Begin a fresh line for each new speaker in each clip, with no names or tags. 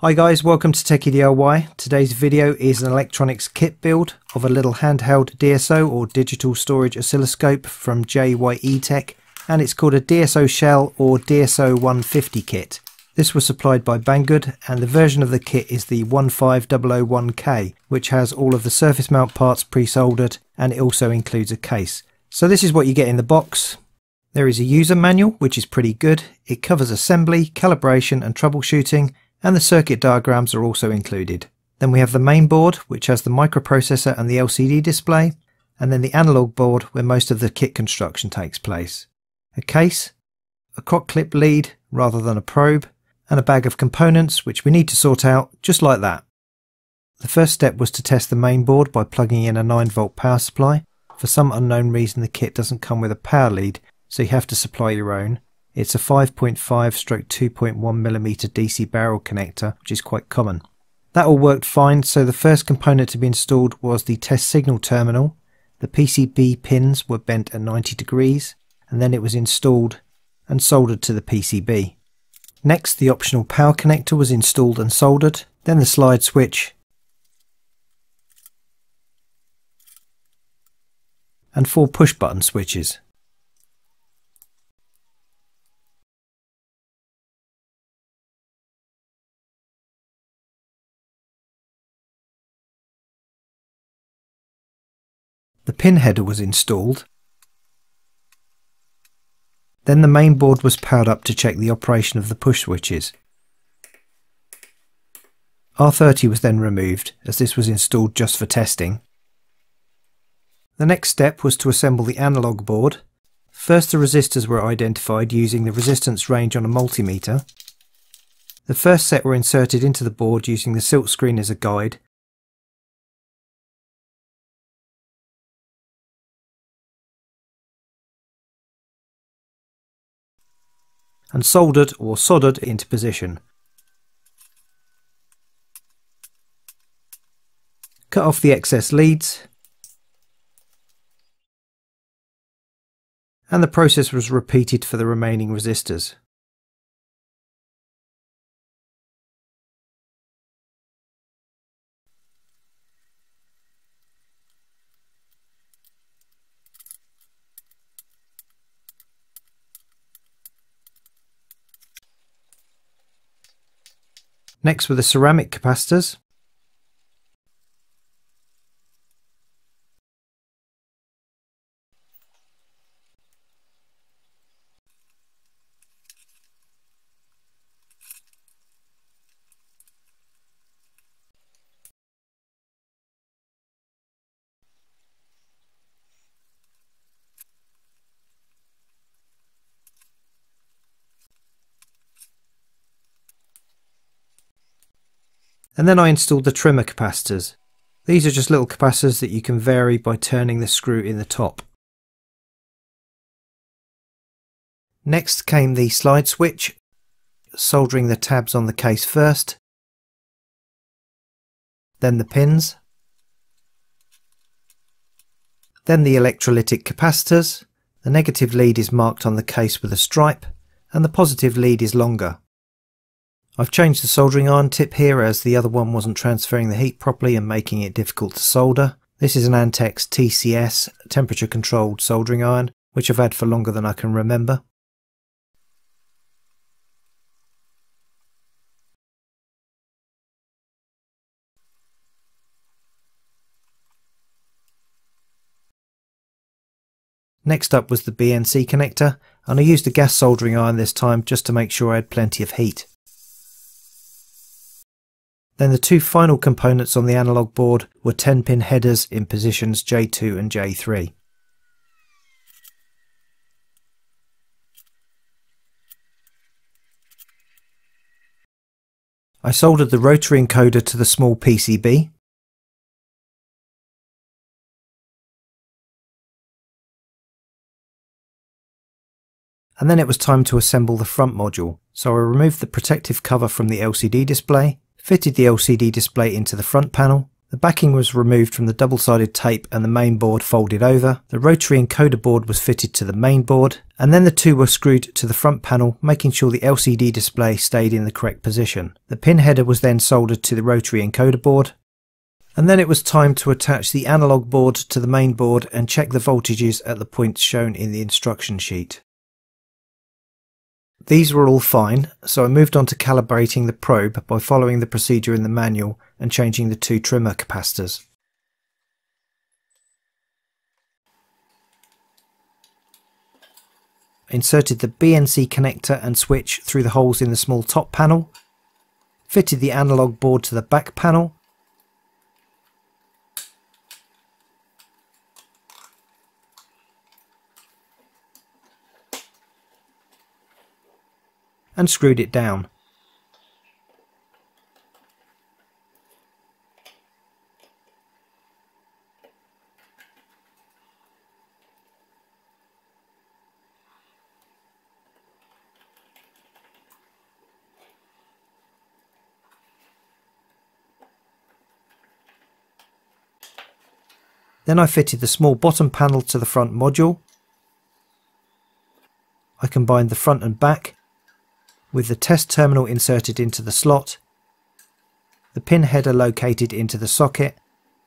Hi guys, welcome to Techy DIY. Today's video is an electronics kit build of a little handheld DSO or digital storage oscilloscope from JYE Tech and it's called a DSO Shell or DSO 150 kit. This was supplied by Banggood and the version of the kit is the 15001K which has all of the surface mount parts pre-soldered and it also includes a case. So this is what you get in the box. There is a user manual which is pretty good. It covers assembly, calibration and troubleshooting and the circuit diagrams are also included. Then we have the main board, which has the microprocessor and the LCD display, and then the analog board where most of the kit construction takes place. A case, a crock clip lead rather than a probe, and a bag of components which we need to sort out just like that. The first step was to test the main board by plugging in a 9 volt power supply. For some unknown reason the kit doesn't come with a power lead, so you have to supply your own. It's a 5.5 stroke 2.1 millimeter DC barrel connector, which is quite common. That all worked fine, so the first component to be installed was the test signal terminal. The PCB pins were bent at 90 degrees, and then it was installed and soldered to the PCB. Next, the optional power connector was installed and soldered, then the slide switch, and four push button switches. Pin header was installed. Then the main board was powered up to check the operation of the push switches. R30 was then removed as this was installed just for testing. The next step was to assemble the analog board. First the resistors were identified using the resistance range on a multimeter. The first set were inserted into the board using the silk screen as a guide and soldered or soldered into position. Cut off the excess leads and the process was repeated for the remaining resistors. Next were the ceramic capacitors. And then I installed the trimmer capacitors. These are just little capacitors that you can vary by turning the screw in the top. Next came the slide switch, soldering the tabs on the case first, then the pins, then the electrolytic capacitors. The negative lead is marked on the case with a stripe, and the positive lead is longer. I've changed the soldering iron tip here as the other one wasn't transferring the heat properly and making it difficult to solder. This is an Antex TCS temperature controlled soldering iron which I've had for longer than I can remember. Next up was the BNC connector and I used a gas soldering iron this time just to make sure I had plenty of heat. Then the two final components on the analog board were 10 pin headers in positions J2 and J3. I soldered the rotary encoder to the small PCB. And then it was time to assemble the front module, so I removed the protective cover from the LCD display fitted the LCD display into the front panel, The backing was removed from the double-sided tape and the main board folded over. The rotary encoder board was fitted to the main board and then the two were screwed to the front panel making sure the LCD display stayed in the correct position. The pin header was then soldered to the rotary encoder board and then it was time to attach the analog board to the main board and check the voltages at the points shown in the instruction sheet. These were all fine, so I moved on to calibrating the probe by following the procedure in the manual and changing the two trimmer capacitors. inserted the BNC connector and switch through the holes in the small top panel, fitted the analog board to the back panel, and screwed it down. Then I fitted the small bottom panel to the front module. I combined the front and back with the test terminal inserted into the slot, the pin header located into the socket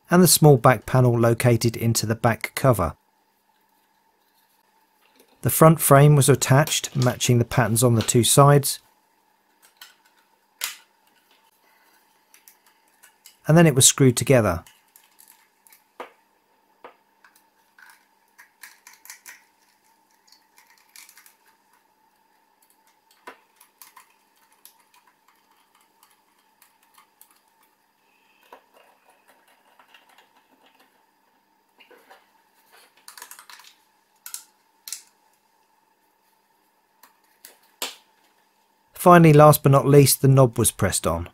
and the small back panel located into the back cover. The front frame was attached, matching the patterns on the two sides. And then it was screwed together. Finally, last but not least, the knob was pressed on.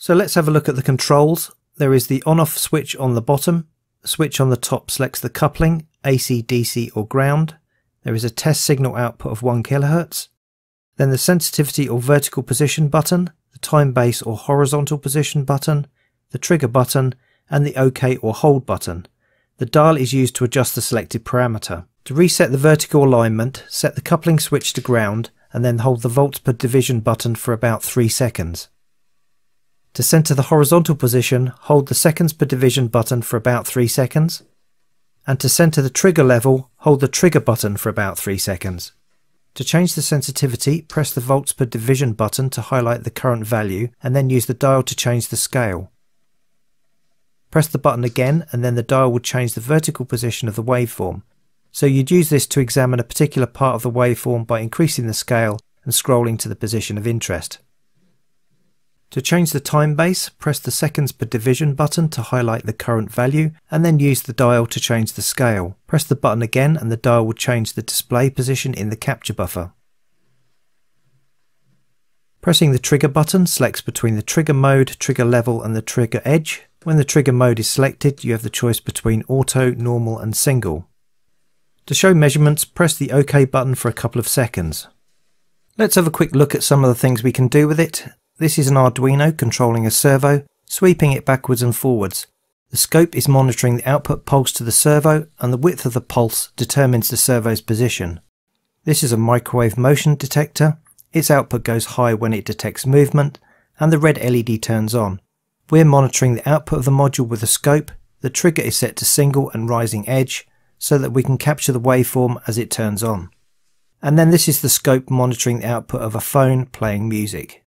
So let's have a look at the controls. There is the on-off switch on the bottom. The switch on the top selects the coupling, AC, DC or ground. There is a test signal output of 1 kHz. Then the sensitivity or vertical position button, the time base or horizontal position button, the trigger button, and the OK or hold button. The dial is used to adjust the selected parameter. To reset the vertical alignment, set the coupling switch to ground and then hold the volts per division button for about 3 seconds. To center the horizontal position, hold the seconds per division button for about 3 seconds. And to center the trigger level, hold the trigger button for about 3 seconds. To change the sensitivity, press the volts per division button to highlight the current value and then use the dial to change the scale. Press the button again and then the dial will change the vertical position of the waveform so you'd use this to examine a particular part of the waveform by increasing the scale and scrolling to the position of interest. To change the time base, press the seconds per division button to highlight the current value and then use the dial to change the scale. Press the button again and the dial will change the display position in the capture buffer. Pressing the trigger button selects between the trigger mode, trigger level and the trigger edge. When the trigger mode is selected, you have the choice between auto, normal and single. To show measurements, press the OK button for a couple of seconds. Let's have a quick look at some of the things we can do with it. This is an Arduino controlling a servo, sweeping it backwards and forwards. The scope is monitoring the output pulse to the servo and the width of the pulse determines the servo's position. This is a microwave motion detector. Its output goes high when it detects movement and the red LED turns on. We're monitoring the output of the module with a scope. The trigger is set to single and rising edge so that we can capture the waveform as it turns on. And then this is the scope monitoring the output of a phone playing music.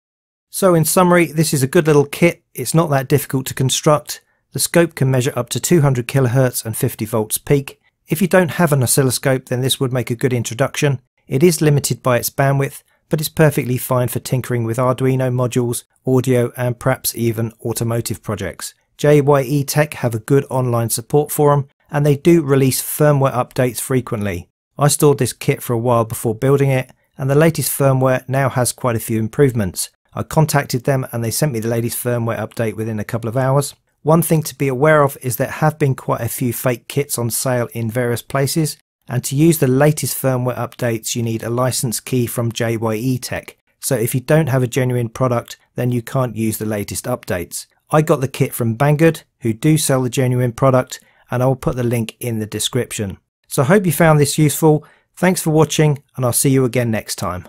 So in summary, this is a good little kit. It's not that difficult to construct. The scope can measure up to 200 kHz and 50 volts peak. If you don't have an oscilloscope, then this would make a good introduction. It is limited by its bandwidth, but it's perfectly fine for tinkering with Arduino modules, audio, and perhaps even automotive projects. JYE Tech have a good online support forum and they do release firmware updates frequently. I stored this kit for a while before building it, and the latest firmware now has quite a few improvements. I contacted them and they sent me the latest firmware update within a couple of hours. One thing to be aware of is there have been quite a few fake kits on sale in various places, and to use the latest firmware updates you need a license key from JYE Tech. so if you don't have a genuine product, then you can't use the latest updates. I got the kit from Banggood, who do sell the genuine product, and I'll put the link in the description. So I hope you found this useful. Thanks for watching, and I'll see you again next time.